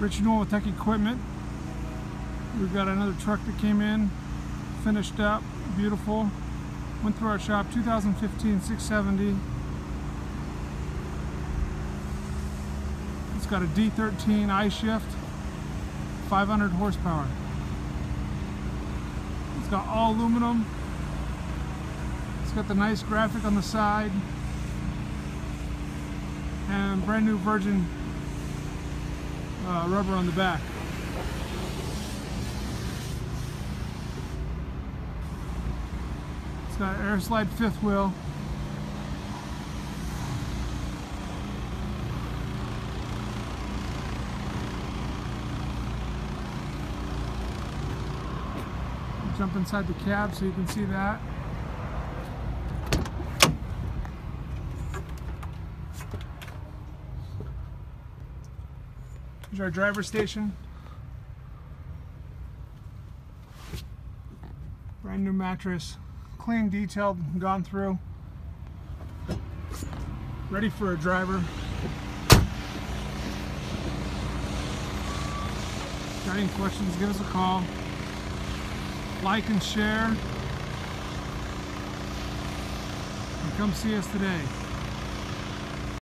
Rich Newell Tech Equipment. We've got another truck that came in, finished up, beautiful. Went through our shop, 2015 670. It's got a D13 I-shift, 500 horsepower. It's got all aluminum. It's got the nice graphic on the side and brand new virgin uh, rubber on the back. It's got air slide fifth wheel. Jump inside the cab so you can see that. Here's our driver station. Brand new mattress, clean, detailed, gone through. Ready for a driver. Got any questions, give us a call. Like and share. And come see us today.